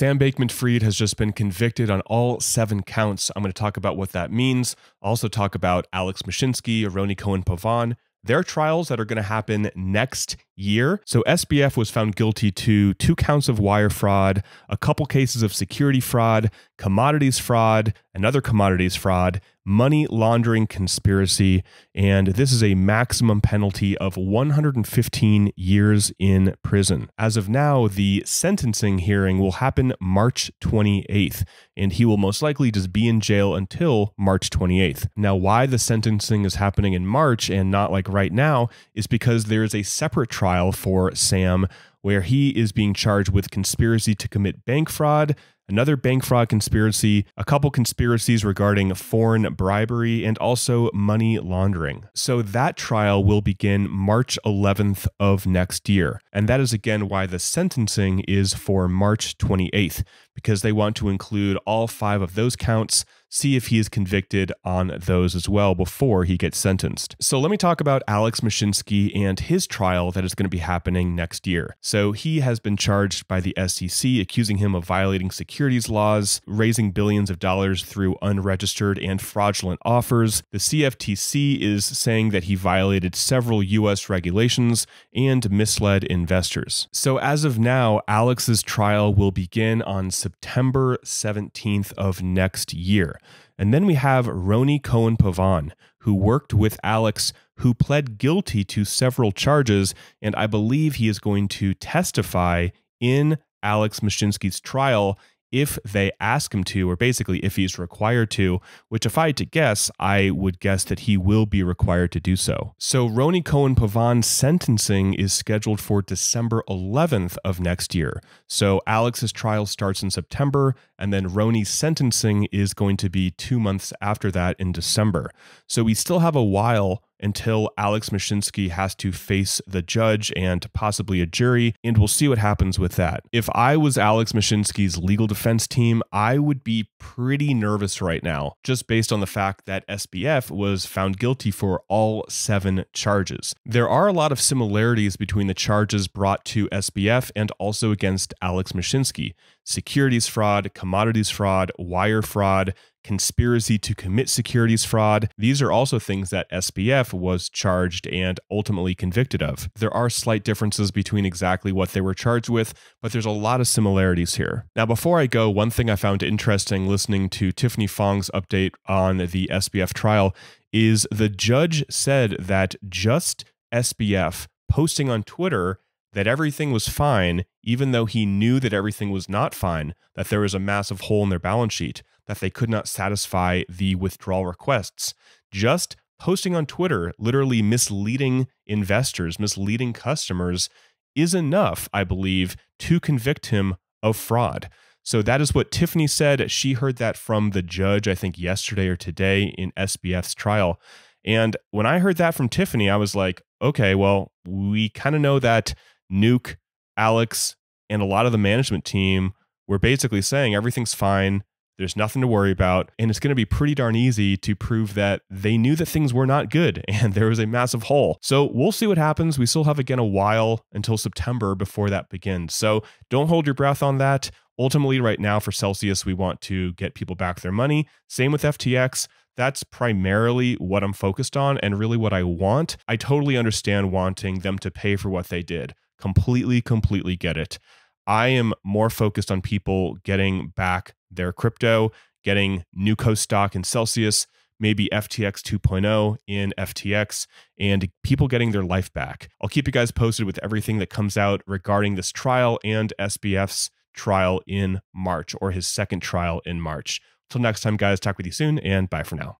Sam Bankman Fried has just been convicted on all seven counts. I'm going to talk about what that means. I'll also talk about Alex Mashinsky, Roni Cohen Pavon, their trials that are going to happen next year. So SBF was found guilty to two counts of wire fraud, a couple cases of security fraud, commodities fraud, another commodities fraud, money laundering conspiracy, and this is a maximum penalty of 115 years in prison. As of now, the sentencing hearing will happen March 28th, and he will most likely just be in jail until March 28th. Now, why the sentencing is happening in March and not like right now is because there is a separate trial trial for Sam, where he is being charged with conspiracy to commit bank fraud, another bank fraud conspiracy, a couple conspiracies regarding foreign bribery, and also money laundering. So that trial will begin March 11th of next year. And that is again why the sentencing is for March 28th, because they want to include all five of those counts see if he is convicted on those as well before he gets sentenced. So let me talk about Alex Mashinsky and his trial that is going to be happening next year. So he has been charged by the SEC, accusing him of violating securities laws, raising billions of dollars through unregistered and fraudulent offers. The CFTC is saying that he violated several U.S. regulations and misled investors. So as of now, Alex's trial will begin on September 17th of next year. And then we have Roni Cohen Pavon, who worked with Alex, who pled guilty to several charges. And I believe he is going to testify in Alex Mashinsky's trial if they ask him to, or basically if he's required to, which if I had to guess, I would guess that he will be required to do so. So Roni Cohen Pavon's sentencing is scheduled for December 11th of next year. So Alex's trial starts in September, and then Roni's sentencing is going to be two months after that in December. So we still have a while until Alex Mashinsky has to face the judge and possibly a jury, and we'll see what happens with that. If I was Alex Mashinsky's legal defense team, I would be pretty nervous right now, just based on the fact that SBF was found guilty for all seven charges. There are a lot of similarities between the charges brought to SBF and also against Alex Mashinsky securities fraud, commodities fraud, wire fraud, conspiracy to commit securities fraud. These are also things that SBF was charged and ultimately convicted of. There are slight differences between exactly what they were charged with, but there's a lot of similarities here. Now, before I go, one thing I found interesting listening to Tiffany Fong's update on the SBF trial is the judge said that just SBF posting on Twitter that everything was fine, even though he knew that everything was not fine, that there was a massive hole in their balance sheet, that they could not satisfy the withdrawal requests. Just posting on Twitter, literally misleading investors, misleading customers, is enough, I believe, to convict him of fraud. So that is what Tiffany said. She heard that from the judge, I think yesterday or today in SBF's trial. And when I heard that from Tiffany, I was like, okay, well, we kind of know that Nuke, Alex, and a lot of the management team were basically saying everything's fine. There's nothing to worry about. And it's going to be pretty darn easy to prove that they knew that things were not good and there was a massive hole. So we'll see what happens. We still have, again, a while until September before that begins. So don't hold your breath on that. Ultimately, right now for Celsius, we want to get people back their money. Same with FTX. That's primarily what I'm focused on and really what I want. I totally understand wanting them to pay for what they did. Completely, completely get it. I am more focused on people getting back their crypto, getting NewCo stock in Celsius, maybe FTX 2.0 in FTX, and people getting their life back. I'll keep you guys posted with everything that comes out regarding this trial and SBF's trial in March or his second trial in March. Till next time, guys, talk with you soon and bye for now.